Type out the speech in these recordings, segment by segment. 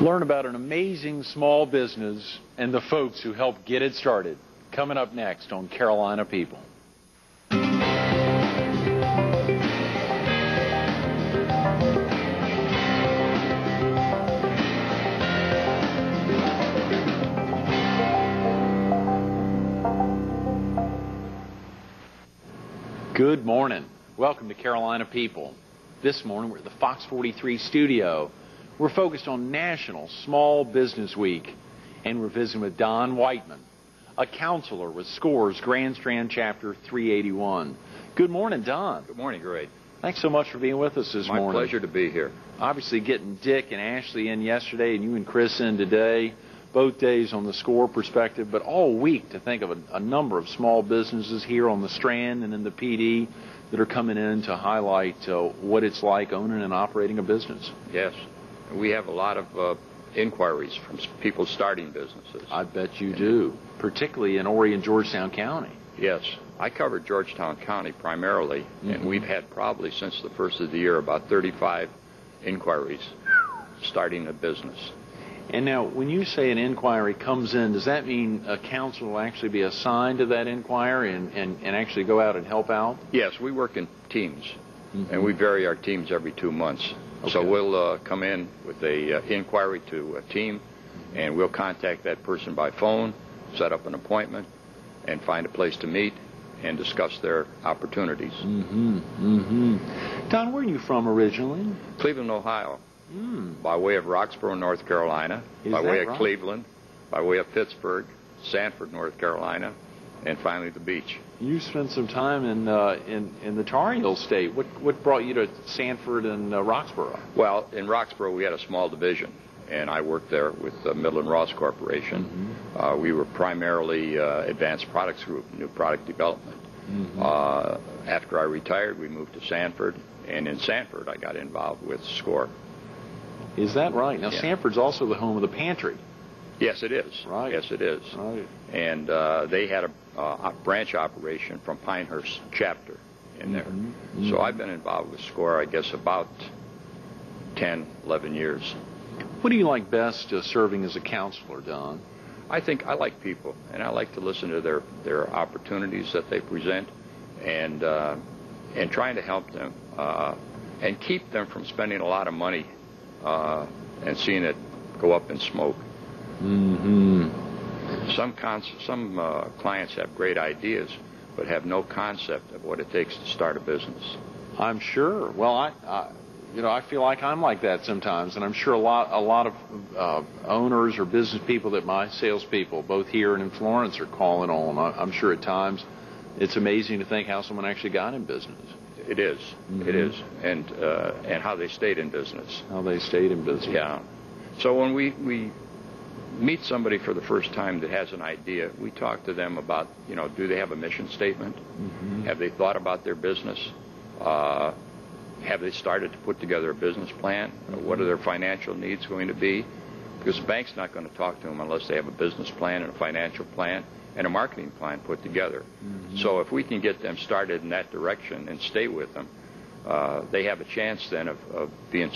Learn about an amazing small business and the folks who helped get it started. Coming up next on Carolina People. Good morning. Welcome to Carolina People. This morning we're at the Fox 43 studio. We're focused on National Small Business Week, and we're visiting with Don Whiteman, a counselor with SCORE's Grand Strand Chapter 381. Good morning, Don. Good morning, Greg. Thanks so much for being with us this My morning. pleasure to be here. Obviously, getting Dick and Ashley in yesterday, and you and Chris in today. Both days on the SCORE perspective, but all week to think of a, a number of small businesses here on the Strand and in the Pee Dee that are coming in to highlight uh, what it's like owning and operating a business. Yes. We have a lot of uh, inquiries from people starting businesses. I bet you do, particularly in Horry and Georgetown County. yes. I covered Georgetown County primarily, Mhm. and we've had probably since the first of the year about 35 inquiries starting a business. And now, when you say an inquiry comes in, does that mean a counselor will actually be assigned to that inquiry and, and, and actually go out and help out? Yes, we work in teams, Mhm. and we vary our teams every two months. So we'll uh, come in with a uh, inquiry to a team, and we'll contact that person by phone, set up an appointment, and find a place to meet and discuss their opportunities. Mm-hmm. Mm-hmm. Don, where are you from originally? Cleveland, Ohio, Mm. by way of Roxboro, North Carolina, Is by way that of right? Cleveland, by way of Pittsburgh, Sanford, North Carolina, and finally the beach. You spent some time in uh, in in the Tar Heel State. What what brought you to Sanford and uh, Roxboro? Well, in Roxboro, we had a small division, and I worked there with the Midland Ross Corporation. Uh, we were primarily uh, Advanced Products Group, new product development. Uh, after I retired, we moved to Sanford, and in Sanford, I got involved with SCORE. Is that right? Now Yeah. Sanford's also the home of the pantry. Yes, it is. Right. Yes, it is. Right. And uh, they had a, uh, branch operation from Pinehurst chapter in there. Mhm. So Mhm. I've been involved with SCORE, I guess, about 10, 11 years. What do you like best uh, serving as a counselor, Don? I think I like people, and I like to listen to their, their opportunities that they present, and uh, and trying to help them, uh, and keep them from spending a lot of money, uh, and seeing it go up in smoke. Mm-hmm. Some some uh, clients have great ideas, but have no concept of what it takes to start a business. I'm sure. Well, I, I, you know, I feel like I'm like that sometimes, and I'm sure a lot, a lot of uh, owners or business people that my salespeople, both here and in Florence, are calling on. I, I'm sure at times, it's amazing to think how someone actually got in business, It is. Mhm. It is, and uh, and how they stayed in business. how they stayed in business. Yeah. So when we, we meet somebody for the first time that has an idea, we talk to them about, you know, do they have a mission statement? Mhm. Have they thought about their business? Uh, have they started to put together a business plan? What are their financial needs going to be? Because the bank's not going to talk to them unless they have a business plan and a financial plan and a marketing plan put together. Mhm. So if we can get them started in that direction and stay with them, uh, they have a chance then of, of being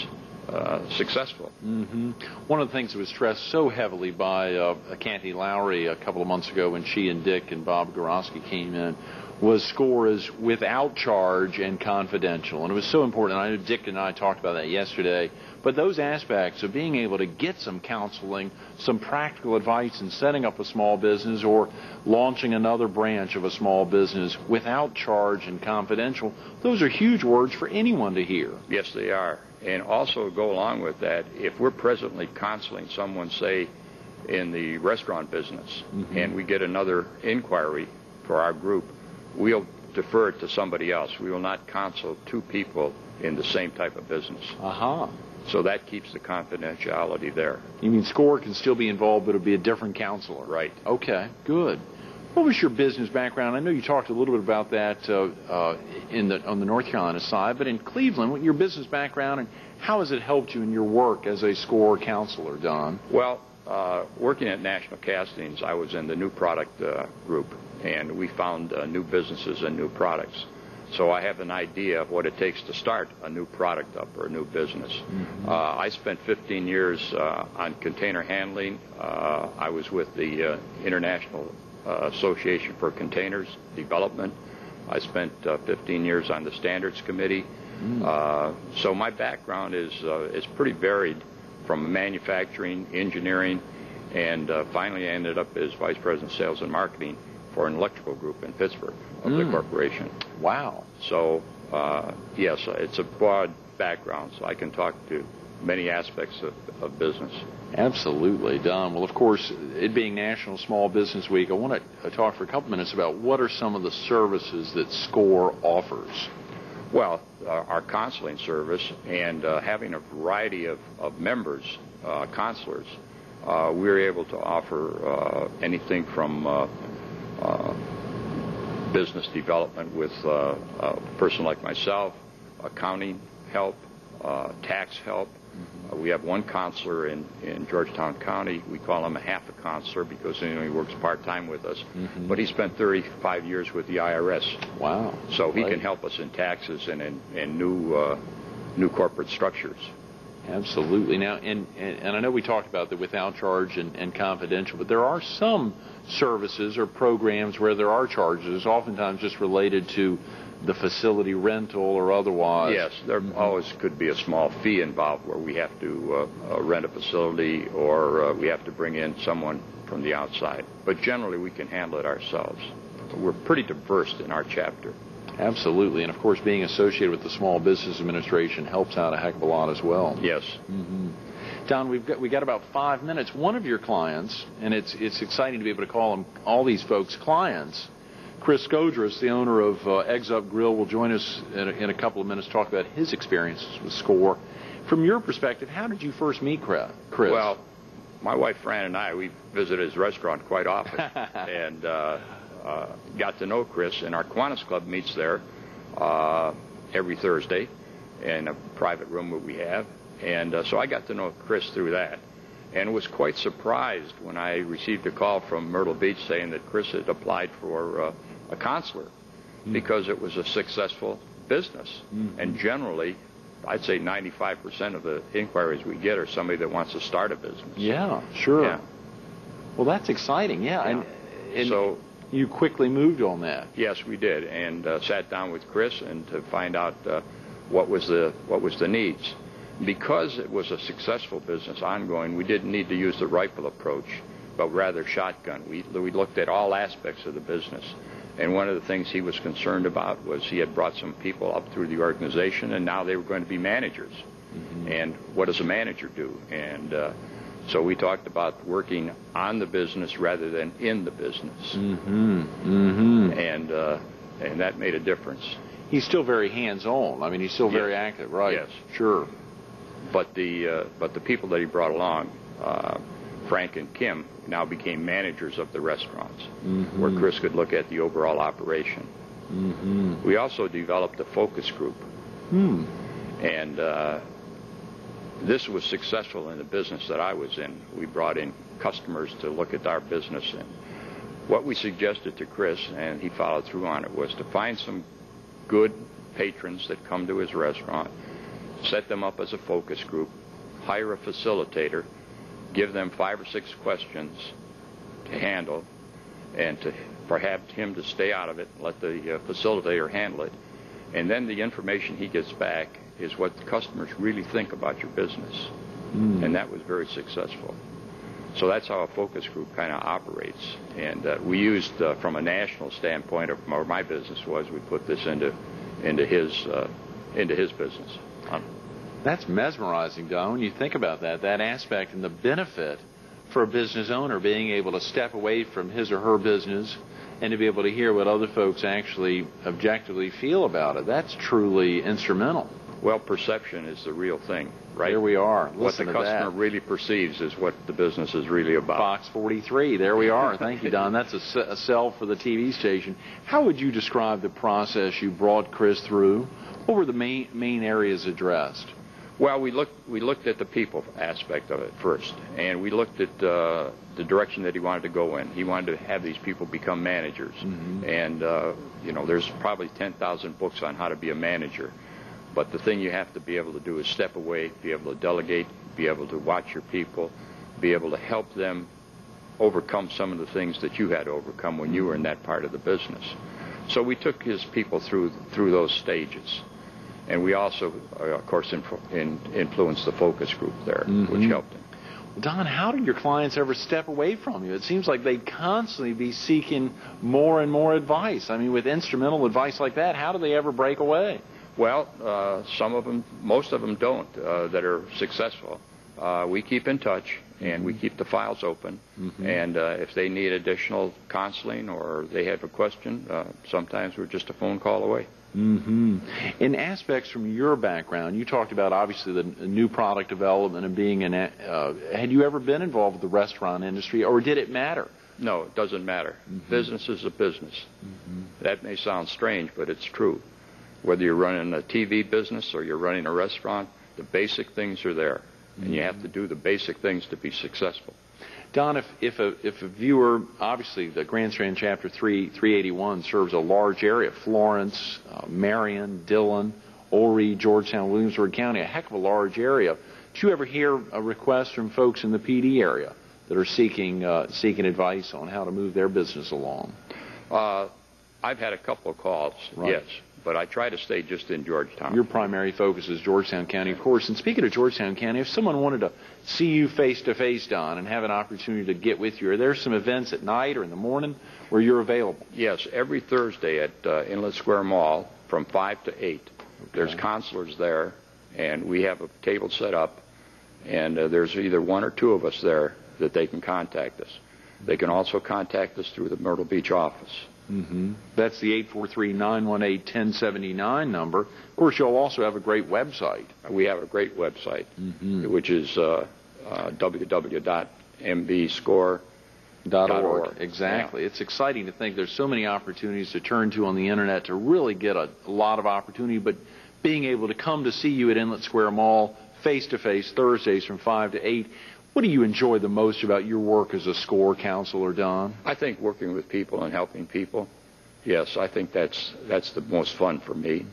uh, successful. hmm One of the things that was stressed so heavily by uh, Kathy Lowry a couple of months ago when she and Dick and Bob Goroski came in was score is without charge and confidential. And it was so important. I know Dick and I talked about that yesterday. But those aspects of being able to get some counseling, some practical advice in setting up a small business or launching another branch of a small business without charge and confidential, those are huge words for anyone to hear. Yes, they are. And also go along with that, if we're presently counseling someone, say, in the restaurant business, Mhm. and we get another inquiry for our group, we'll defer it to somebody else. We will not counsel two people in the same type of business. Aha. So that keeps the confidentiality there. You mean SCORE can still be involved, but it'll be a different counselor? Right. Okay, good. What was your business background? I know you talked a little bit about that uh, uh, in the on the North Carolina side, but in Cleveland, what your business background and how has it helped you in your work as a SCORE counselor, Don? Well, uh, working at National Castings, I was in the new product uh, group, and we found uh, new businesses and new products. So I have an idea of what it takes to start a new product up or a new business. Uh, I spent 15 years uh, on container handling. Uh, I was with the uh, International uh, Association for Containers Development. I spent uh, 15 years on the Standards Committee. Uh, so my background is uh, is pretty varied, from manufacturing, engineering, and uh, finally I ended up as vice president of sales and marketing for an electrical group in Pittsburgh of the corporation. Wow. So uh, yes, it's a broad background, so I can talk to many aspects of, of business. Absolutely, Don. Well, of course, it being National Small Business Week, I want to talk for a couple minutes about what are some of the services that SCORE offers. Well, uh, our counseling service and uh, having a variety of, of members, uh, counselors, uh, we're able to offer uh, anything from uh, uh, business development with uh, a person like myself, accounting help, uh, tax help. Uh, we have one counselor in, in Georgetown County. We call him a half a counselor because you know, he works part time with us. But he spent 35 years with the IRS. Wow. So he Right. can help us in taxes and in, in new uh, new corporate structures. Absolutely. Now, and, and, and I know we talked about the without charge and, and confidential, but there are some services or programs where there are charges, oftentimes just related to the facility rental or otherwise. Yes, there always could be a small fee involved where we have to uh, uh, rent a facility or uh, we have to bring in someone from the outside. But generally, we can handle it ourselves. We're pretty diverse in our chapter. Absolutely. And of course, being associated with the Small Business Administration helps out a heck of a lot as well. Yes. Don, we've got we got about five minutes. One of your clients, and it's it's exciting to be able to call them all these folks clients. Chris Skodras, the owner of uh, Eggs Up Grill, will join us in a, in a couple of minutes to talk about his experiences with SCORE. From your perspective, how did you first meet Chris? Well, my wife Fran and I, we visit his restaurant quite often and uh, got to know Chris. And our Kiwanis Club meets there uh, every Thursday in a private room that we have. And uh, so I got to know Chris through that. And was quite surprised when I received a call from Myrtle Beach saying that Chris had applied for uh, a counselor because it was a successful business. And generally, I'd say 95% of the inquiries we get are somebody that wants to start a business. yeah, sure. Yeah. Well, that's exciting. Yeah, and, and So- you quickly moved on that. Yes, we did, and uh, sat down with Chris and to find out uh, what was the what was the needs. Because it was a successful business ongoing, we didn't need to use the rifle approach, but rather shotgun. We we looked at all aspects of the business, and one of the things he was concerned about was he had brought some people up through the organization, and now they were going to be managers. And what does a manager do? And uh, so we talked about working on the business rather than in the business Mm-hmm. Mm-hmm. and uh, and that made a difference. He's still very hands-on. I mean, he's still very Yes. active, right? Yes. Sure. But the uh, but the people that he brought along, uh, Frank and Kim, now became managers of the restaurants, where Chris could look at the overall operation. Mm-hmm. We also developed a focus group, Hmm. and uh, this was successful in the business that I was in. We brought in customers to look at our business, and what we suggested to Chris, and he followed through on it, was to find some good patrons that come to his restaurant, set them up as a focus group, hire a facilitator, give them five or six questions to handle, and to perhaps him to stay out of it, let the uh, facilitator handle it, and then the information he gets back is what the customers really think about your business, and that was very successful. So that's how a focus group kind of operates. And uh, we used, uh, from a national standpoint, or my business was, we put this into into his uh, into his business. Um, That's mesmerizing, Don. When you think about that, that aspect and the benefit for a business owner being able to step away from his or her business and to be able to hear what other folks actually objectively feel about it, that's truly instrumental. Well, perception is the real thing, right? There we are. what Listen the customer that. really perceives is what the business is really about. Fox 43. There we are. Thank you, Don. That's a, s- a sell for the TV station. How would you describe the process you brought Chris through? What were the main main areas addressed? Well, we looked we looked at the people aspect of it first, and we looked at uh, the direction that he wanted to go in. He wanted to have these people become managers, and uh, you know, there's probably 10,000 books on how to be a manager, but the thing you have to be able to do is step away, be able to delegate, be able to watch your people, be able to help them overcome some of the things that you had to overcome when you were in that part of the business. So we took his people through through those stages. And we also, uh, of course, influ- in, influenced the focus group there, which helped him. Don, how do your clients ever step away from you? It seems like they'd constantly be seeking more and more advice. I mean, with instrumental advice like that, how do they ever break away? Well, uh, some of them, most of them don't uh, that are successful. Uh, we keep in touch and we keep the files open. And uh, if they need additional counseling or they have a question, uh, sometimes we're just a phone call away. hmm In aspects from your background, you talked about obviously the new product development and being an. Uh, had you ever been involved with the restaurant industry, or did it matter? No, it doesn't matter. Business is a business. That may sound strange, but it's true. Whether you're running a TV business or you're running a restaurant, the basic things are there. And you have to do the basic things to be successful. Don, if, if, a, if a viewer, obviously the Grand Strand Chapter 3, 381 serves a large area, Florence, uh, Marion, Dillon, Horry, Georgetown, Williamsburg County, a heck of a large area. Did you ever hear a request from folks in the Pee Dee area that are seeking, uh, seeking advice on how to move their business along? Uh, I've had a couple of calls, Right. yes, but I try to stay just in Georgetown. Your primary focus is Georgetown County, of course. And speaking of Georgetown County, if someone wanted to see you face to face, Don, and have an opportunity to get with you, are there some events at night or in the morning where you're available? Yes, every Thursday at uh, Inlet Square Mall from 5 to 8. There's counselors there, and we have a table set up, and uh, there's either one or two of us there that they can contact us. They can also contact us through the Myrtle Beach office. Mm-hmm. That's the 843-918-1079 number. Of course, you'll also have a great website. We have a great website, which is uh, uh, www.mbscore. Dot org. Exactly. It's exciting to think there's so many opportunities to turn to on the internet to really get a, a lot of opportunity, but being able to come to see you at Inlet Square Mall face to face Thursdays from 5 to 8. What do you enjoy the most about your work as a score counselor, Don? I think working with people and helping people, yes, I think that's that's the most fun for me.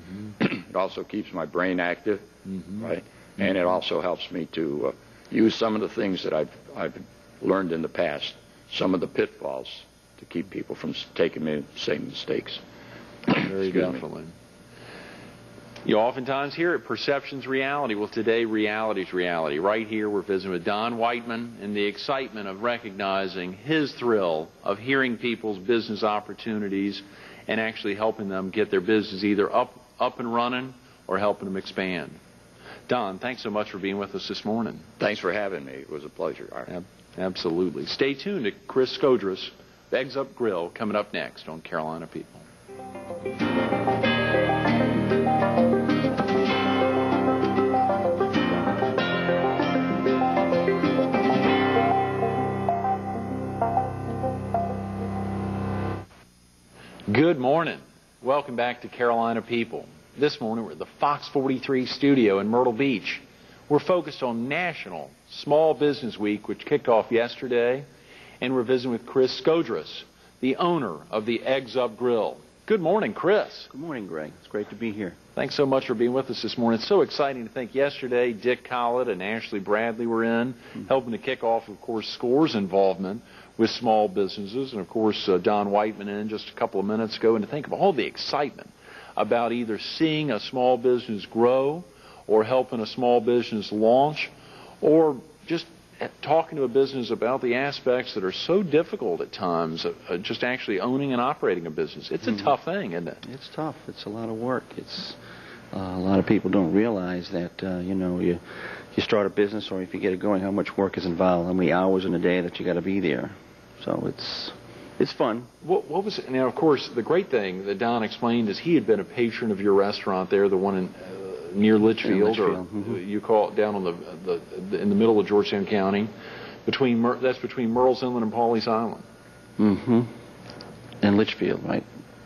Mm-hmm. it also keeps my brain active, mm-hmm. right? Mm-hmm. And it also helps me to uh, use some of the things that I've I've learned in the past, some of the pitfalls to keep people from taking the same mistakes. Very definitely. You oftentimes hear it, perception's reality. Well, today, reality's reality. Right here, we're visiting with Don Whiteman and the excitement of recognizing his thrill of hearing people's business opportunities and actually helping them get their business either up, up and running or helping them expand. Don, thanks so much for being with us this morning. Thanks for having me. It was a pleasure. Ab- Absolutely. Stay tuned to Chris Skodras, Eggs Up Grill, coming up next on Carolina People. Good morning. Welcome back to Carolina People. This morning we're at the Fox 43 studio in Myrtle Beach. We're focused on National Small Business Week, which kicked off yesterday, and we're visiting with Chris Skodras, the owner of the Eggs Up Grill. Good morning, Chris. Good morning, Greg. It's great to be here. Thanks so much for being with us this morning. It's so exciting to think yesterday Dick Collett and Ashley Bradley were in, mm-hmm. helping to kick off, of course, SCORE's involvement with small businesses, and of course, uh, Don Whiteman in just a couple of minutes ago, and to think of all the excitement about either seeing a small business grow or helping a small business launch or just talking to a business about the aspects that are so difficult at times, uh, uh, just actually owning and operating a business. It's a tough thing, isn't it? It's tough. It's a lot of work. It's uh, a lot of people don't realize that uh, you know you you start a business or if you get it going, how much work is involved, how many hours in a day that you got to be there. So it's it's fun. What, what was it? Now, of course, the great thing that Don explained is he had been a patron of your restaurant there, the one in uh, near Litchfield, or Litchfield, mhm. you call it down on the, the, the in the middle of Georgetown County, between Mer, that's between Murrells Inlet and Pawleys Island. Mm-hmm. And Litchfield, right?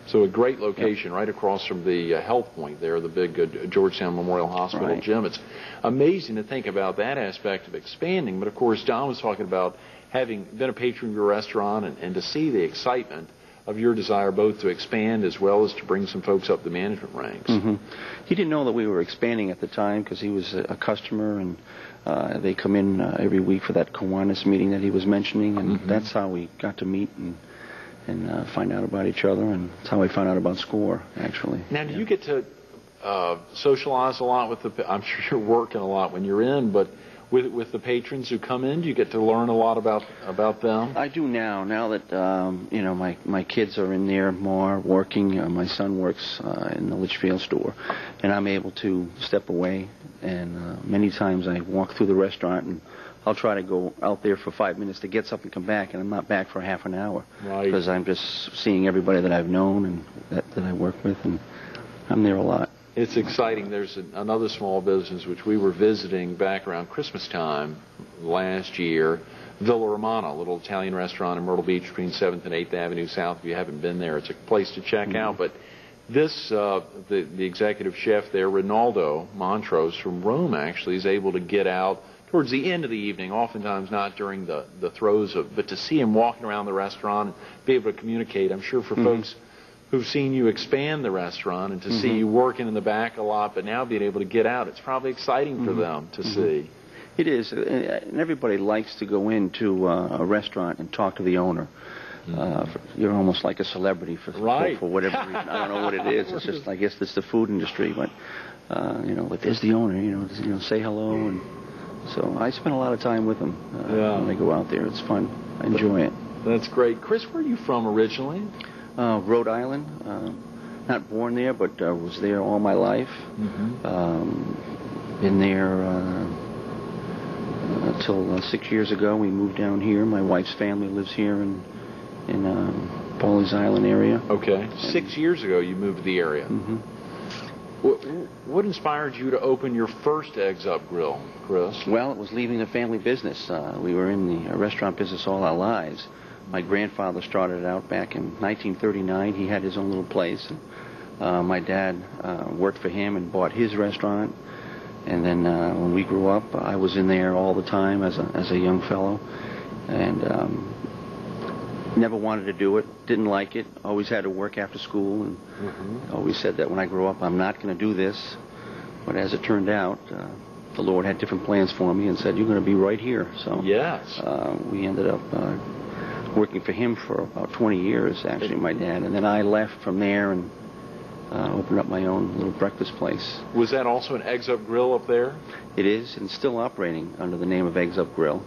So a great location right across from the uh, Health Point there, the big uh, Georgetown Memorial Hospital Right. gym. It's amazing to think about that aspect of expanding. But of course, Don was talking about having been a patron of your restaurant and, and to see the excitement of your desire both to expand as well as to bring some folks up the management ranks. hmm He didn't know that we were expanding at the time because he was a, customer and uh, they come in uh, every week for that Kiwanis meeting that he was mentioning, and Mhm. that's how we got to meet and and uh, find out about each other, and that's how we found out about SCORE actually. Now, do you get to uh, socialize a lot with the? I'm sure you're working a lot when you're in, but with with the patrons who come in, do you get to learn a lot about about them? I do now. Now that um, you know my my kids are in there more working. Uh, my son works uh, in the Litchfield store, and I'm able to step away. And uh, many times I walk through the restaurant and I'll try to go out there for five minutes to get something, come back, and I'm not back for half an hour Right. because I'm just seeing everybody that I've known and that, that I work with, and I'm there a lot. It's exciting. There's an, another small business which we were visiting back around Christmas time last year. Villa Romana, a little Italian restaurant in Myrtle Beach between 7th and 8th Avenue South. If you haven't been there, it's a place to check out. But this, uh, the, the executive chef there, Rinaldo Montrose from Rome, actually is able to get out towards the end of the evening, oftentimes not during the, the throes of, but to see him walking around the restaurant and be able to communicate, I'm sure for folks who've seen you expand the restaurant and to see you working in the back a lot, but now being able to get out, it's probably exciting for them to see. It is, uh, and everybody likes to go into uh, a restaurant and talk to the owner. Uh, for- you're almost like a celebrity for, Right. for, for whatever reason. I don't know what it is. It's just, I guess, it's the food industry. But uh, you know, like there's the owner. You know, you know, say hello, and so I spend a lot of time with them uh, Yeah. when I go out there. It's fun. I enjoy it. That's great. Chris, where are you from originally? Uh, Rhode Island. Uh, not born there, but uh, was there all my life. Mm-hmm. Um, been there uh, until uh, six years ago. We moved down here. My wife's family lives here in in um, Island area. Okay. Six years ago, you moved to the area. hmm What, what inspired you to open your first Eggs Up Grill, Chris? Well, it was leaving the family business. Uh, we were in the uh, restaurant business all our lives. My grandfather started it out back in 1939. He had his own little place. Uh, my dad uh, worked for him and bought his restaurant. And then uh, when we grew up, I was in there all the time as a as a young fellow, and um, never wanted to do it. Didn't like it. Always had to work after school, and Mm-hmm. always said that when I grow up, I'm not going to do this. But as it turned out, uh, the Lord had different plans for me and said, "You're going to be right here." So Yes. uh, we ended up uh, working for him for about 20 years, actually, my dad. And then I left from there and uh, opened up my own little breakfast place. Was that also an Eggs Up Grill up there? It is, and still operating under the name of Eggs Up Grill.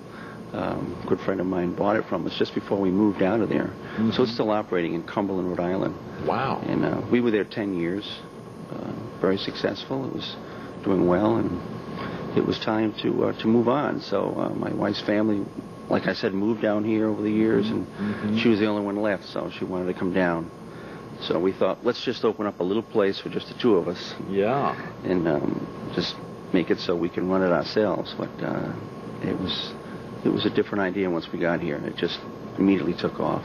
Um, a good friend of mine bought it from us just before we moved out of there. So it's still operating in Cumberland, Rhode Island. Wow. And uh, we were there 10 years, uh, very successful. It was doing well, and it was time to uh, to move on. So uh, my wife's family, like I said, moved down here over the years, and Mhm. she was the only one left, so she wanted to come down. So we thought, let's just open up a little place for just the two of us, Yeah. and um, just make it so we can run it ourselves. But uh, it was it was a different idea once we got here. And it just immediately took off.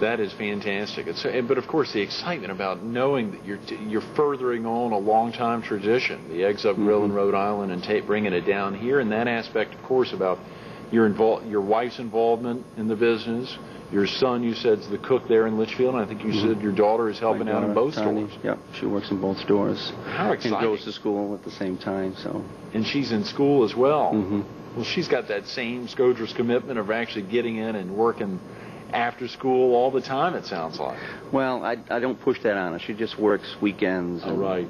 That is fantastic. It's, but of course, the excitement about knowing that you're you're furthering on a long time tradition, the Eggs Up Grill in Mhm. Rhode Island, and ta- bringing it down here, and that aspect, of course, about your invol- your wife's involvement in the business. Your son, you said, is the cook there in Litchfield, and I think you said your daughter is helping My out in both Tiny, stores. Yep, she works in both stores. How exciting! And goes to school at the same time. So. and she's in school as well. hmm Well, she's got that same Skodras commitment of actually getting in and working after school all the time. It sounds like. Well, I, I don't push that on her. She just works weekends. All And, right.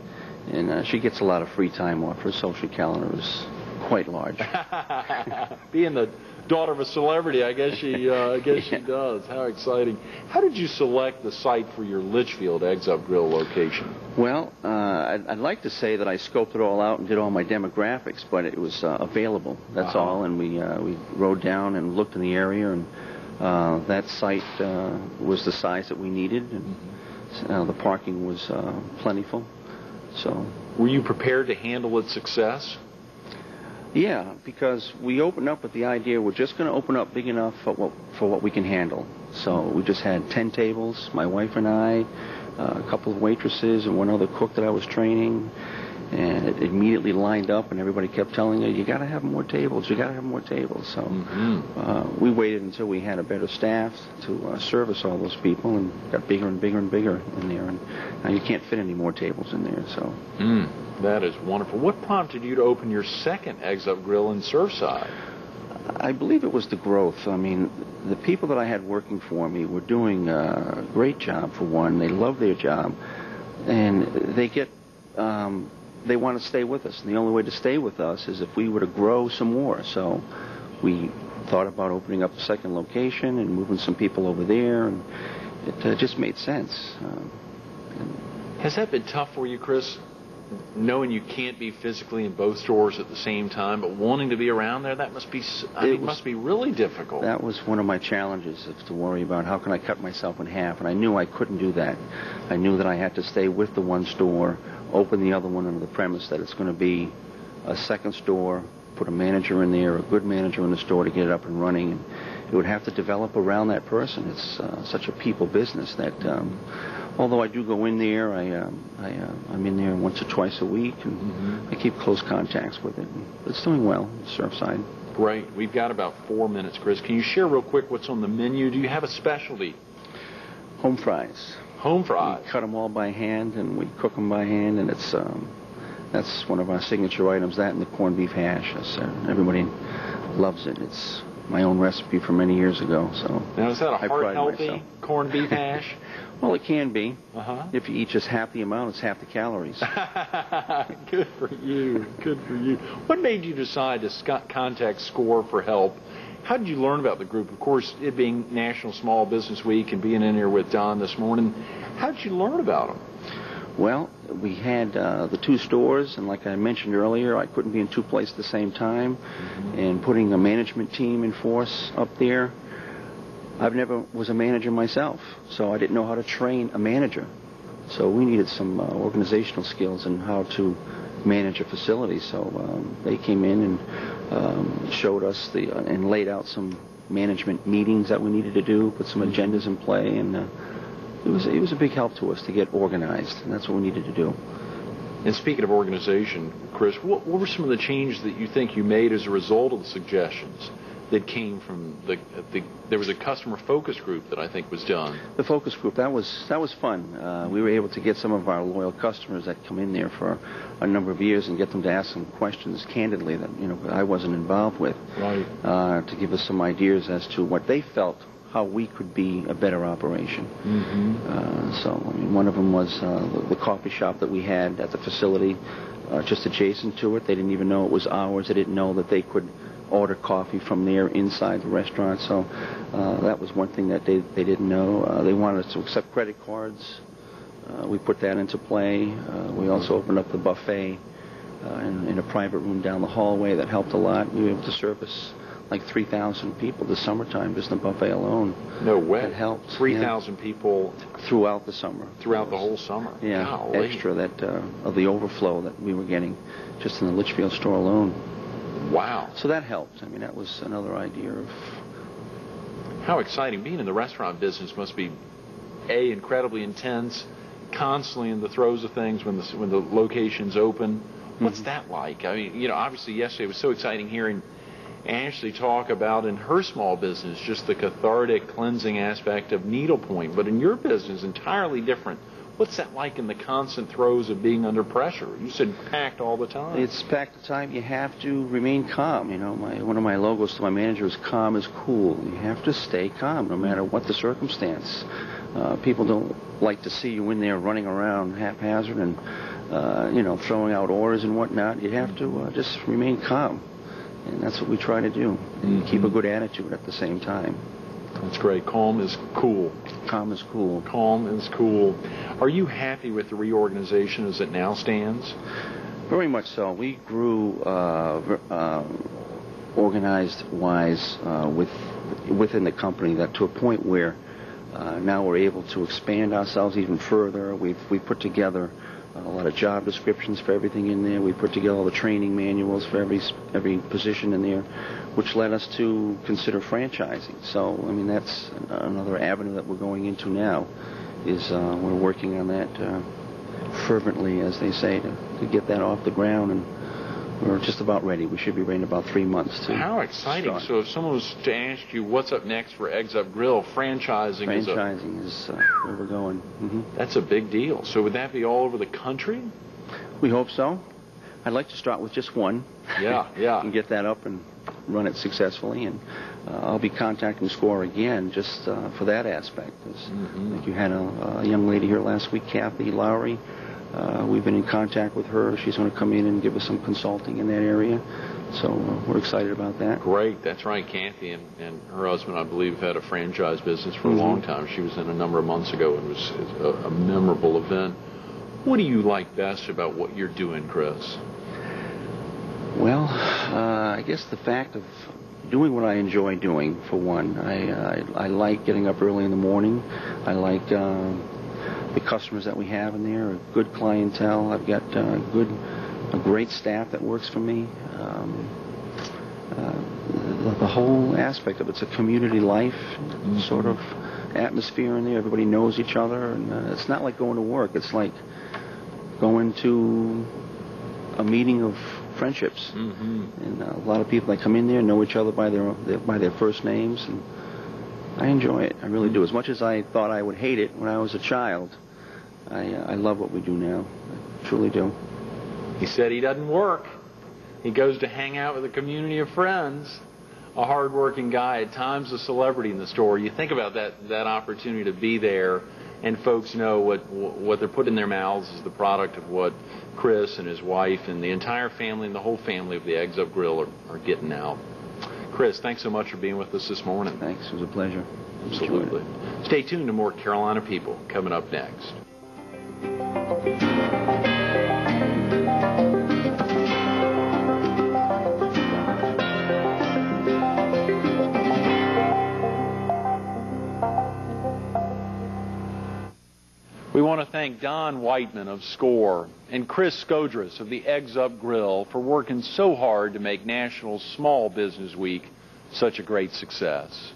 And uh, she gets a lot of free time off. Her social calendar is quite large. Being the daughter of a celebrity, I guess she, uh, I guess she does. How exciting! How did you select the site for your Litchfield Eggs Up Grill location? well, uh, I'd, I'd like to say that I scoped it all out and did all my demographics, but it was uh, available. That's Uh-huh. all. And we uh, we rode down and looked in the area, and uh, that site uh, was the size that we needed, and uh, the parking was uh, plentiful. So Were you prepared to handle its success? Yeah, because we opened up with the idea we're just going to open up big enough for what for what we can handle. So we just had ten tables, my wife and I, uh, a couple of waitresses, and one other cook that I was training, and it immediately lined up, and everybody kept telling you, you got to have more tables, you got to have more tables. So Mhm. uh, we waited until we had a better staff to uh, service all those people, and got bigger and bigger and bigger in there. And now you can't fit any more tables in there. So Mm, that is wonderful. What prompted you to open your second Eggs Up Grill in Surfside? I believe it was the growth. I mean, the people that I had working for me were doing a great job. For one, they love their job, and they get um, they want to stay with us. And the only way to stay with us is if we were to grow some more. So we thought about opening up a second location and moving some people over there, and it uh, just made sense. Um, Has that been tough for you, Chris? Knowing you can't be physically in both stores at the same time, but wanting to be around there, that must be I mean, was- must be really difficult. That was one of my challenges, is to worry about how can I cut myself in half, and I knew I couldn't do that. I knew that I had to stay with the one store, open the other one under the premise that it's going to be a second store, put a manager in there, a good manager in the store to get it up and running, and it would have to develop around that person. It's uh, such a people business that, um, although I do go in there, I, um, I uh, I'm in there once or twice a week, and Mhm. I keep close contacts with it. It's doing well, Surfside. Great. We've got about four minutes, Chris. Can you share real quick what's on the menu? Do you have a specialty? Home fries. Home fries. We cut them all by hand, and we cook them by hand, and it's um, that's one of our signature items. That and the corned beef hash. Uh, everybody loves it. It's my own recipe from many years ago. So, Now, is that a heart healthy corned beef hash? well, it can be. Uh huh. If you eat just half the amount, it's half the calories. Good for you. Good for you. What made you decide to contact SCORE for help? How did you learn about the group? Of course, it being National Small Business Week and being in here with Don this morning, how did you learn about them? Well, we had uh, the two stores, and like I mentioned earlier, I couldn't be in two places at the same time. And putting a management team in force up there, I've never was a manager myself, so I didn't know how to train a manager. So we needed some uh, organizational skills and how to manage a facility. So um, they came in and um, showed us the uh, and laid out some management meetings that we needed to do, put some agendas in play, and uh, it was it was a big help to us to get organized, and that's what we needed to do. And speaking of organization, Chris, what, what were some of the changes that you think you made as a result of the suggestions that came from the, the there was a customer focus group that I think was done. The focus group that was that was fun. Uh, we were able to get some of our loyal customers that come in there for a number of years and get them to ask some questions candidly that you know I wasn't involved with, Right. uh, to give us some ideas as to what they felt how we could be a better operation. Mm-hmm. Uh, so I mean, one of them was uh, the, the coffee shop that we had at the facility, uh, just adjacent to it. They didn't even know it was ours. They didn't know that they could order coffee from there inside the restaurant. So uh, that was one thing that they they didn't know. Uh, they wanted us to accept credit cards. Uh, we put that into play. Uh, we also opened up the buffet uh, in, in a private room down the hallway. That helped a lot. We were able to service like 3,000 people this summertime just in the buffet alone No way. That helped, Three thousand people throughout the summer. throughout the whole summer. Yeah, Golly. extra that uh, of the overflow that we were getting just in the Litchfield store alone. Wow. So that helped. I mean, that was another idea of How exciting. Being in the restaurant business must be, A, incredibly intense, constantly in the throes of things when the, when the location's open. What's Mhm. that like? I mean, you know, obviously yesterday was so exciting hearing Ashley talk about in her small business just the cathartic cleansing aspect of needlepoint, but in your business entirely different. What's that like in the constant throes of being under pressure? You said packed all the time. it's packed the time you have to remain calm. You know, my one of my logos to my manager is "calm is cool." You have to stay calm no matter what the circumstance. Uh, people don't like to see you in there running around haphazard and uh, you know throwing out orders and whatnot. You have to uh, just remain calm, and that's what we try to do. And keep a good attitude at the same time. That's great. Calm is cool. Calm is cool. Calm is cool. Are you happy with the reorganization as it now stands? Very much so. We grew uh, uh, organized wise uh, with within the company that to a point where uh, now we're able to expand ourselves even further. We've we put together a lot of job descriptions for everything in there. We put together all the training manuals for every every position in there, which led us to consider franchising. So I mean that's another avenue that we're going into now. Is uh, we're working on that. Uh, fervently, as they say, to, to get that off the ground. And we're just about ready. We should be ready in about three months to How exciting! start. So if someone was to ask you what's up next for Eggs Up Grill, franchising is a Franchising is uh, where we're going. hmm that's a big deal. So would that be all over the country? We hope so. I'd like to start with just one. Yeah, yeah. and get that up and run it successfully. And uh, I'll be contacting SCORE again just uh, for that aspect. 'cause Mm-hmm. I think you had a, a young lady here last week, Kathy Lowry. Uh, we've been in contact with her. She's going to come in and give us some consulting in that area. So uh, we're excited about that. Great, that's right. Kathy and, and her husband, I believe, had a franchise business for a Mhm. long time. She was in a number of months ago and it was a, a memorable event. What do you like best about what you're doing, Chris? Well, uh, I guess the fact of doing what I enjoy doing, for one. I, uh, I, I like getting up early in the morning. I like uh, the customers that we have in there, a good clientele. I've got uh, good, a great staff that works for me. Um, uh, the, the whole aspect of it's a community life sort of atmosphere in there. Everybody knows each other, and uh, it's not like going to work. It's like going to a meeting of friendships. Mm-hmm. And uh, a lot of people that come in there know each other by their, their by their first names, and I enjoy it. I really do. As much as I thought I would hate it when I was a child, I uh, I love what we do now. I truly do. He said he doesn't work. He goes to hang out with a community of friends. A hardworking guy, at times a celebrity in the store. You think about that that opportunity to be there, and folks know what what they're putting in their mouths is the product of what Chris and his wife and the entire family and the whole family of the Eggs Up Grill are, are getting out. Chris, thanks so much for being with us this morning. Thanks. It was a pleasure. Absolutely. Stay tuned to more Carolina People coming up next. We want to thank Don Whiteman of SCORE and Chris Skodras of the Eggs Up Grill for working so hard to make National Small Business Week such a great success.